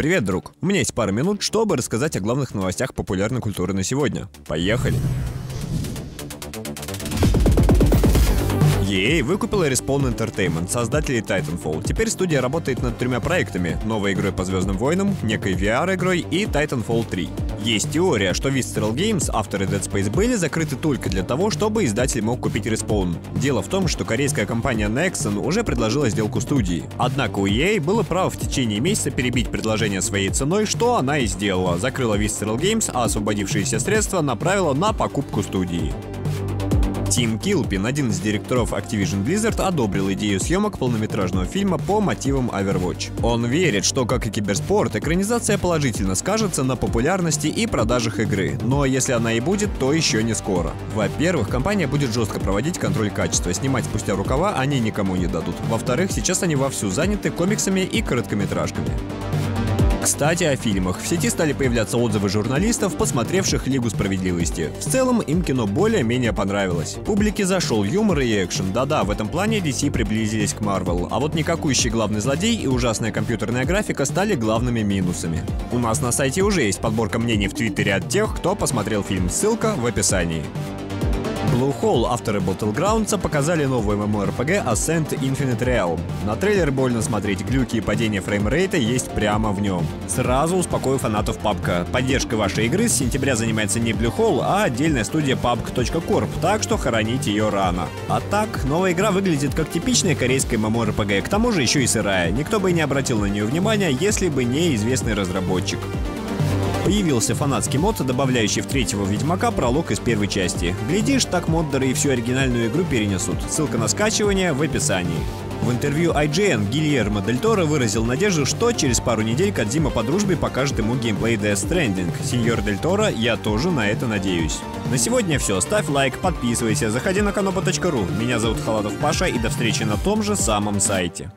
Привет, друг. У меня есть пара минут, чтобы рассказать о главных новостях популярной культуры на сегодня. Поехали! EA выкупила Respawn Entertainment, создателей Titanfall. Теперь студия работает над тремя проектами — новой игрой по Звездным войнам, некой VR-игрой и Titanfall 3. Есть теория, что Visceral Games, авторы Dead Space, были закрыты только для того, чтобы издатель мог купить Respawn. Дело в том, что корейская компания Nexon уже предложила сделку студии. Однако у EA было право в течение месяца перебить предложение своей ценой, что она и сделала. Закрыла Visceral Games, а освободившиеся средства направила на покупку студии. Тим Килпин, один из директоров Activision Blizzard, одобрил идею съемок полнометражного фильма по мотивам Overwatch. Он верит, что, как и киберспорт, экранизация положительно скажется на популярности и продажах игры, но если она и будет, то еще не скоро. Во-первых, компания будет жестко проводить контроль качества, снимать спустя рукава они никому не дадут. Во-вторых, сейчас они вовсю заняты комиксами и короткометражками. Кстати, о фильмах. В сети стали появляться отзывы журналистов, посмотревших «Лигу справедливости». В целом, им кино более-менее понравилось. Публике зашел юмор и экшен. Да-да, в этом плане DC приблизились к Marvel. А вот никакущий главный злодей и ужасная компьютерная графика стали главными минусами. У нас на сайте уже есть подборка мнений в Твиттере от тех, кто посмотрел фильм. Ссылка в описании. Blue Hole, авторы Battlegrounds, показали новый MMORPG Ascent Infinite Realm. На трейлер больно смотреть, глюки и падение фреймрейта есть прямо в нем. Сразу успокою фанатов PUBG. Поддержкой вашей игры с сентября занимается не Blue Hole, а отдельная студия PUBG.corp, так что хоронить ее рано. А так, новая игра выглядит как типичная корейская MMORPG, к тому же еще и сырая. Никто бы и не обратил на нее внимания, если бы не известный разработчик. Появился фанатский мод, добавляющий в третьего Ведьмака пролог из первой части. Глядишь, так моддеры и всю оригинальную игру перенесут. Ссылка на скачивание в описании. В интервью IGN Гильермо Дель Торо выразил надежду, что через пару недель Кадзима по дружбе покажет ему геймплей Death Stranding. Сеньор Дель Торо, я тоже на это надеюсь. На сегодня все. Ставь лайк, подписывайся, заходи на kanopa.ru. Меня зовут Халадов Паша и до встречи на том же самом сайте.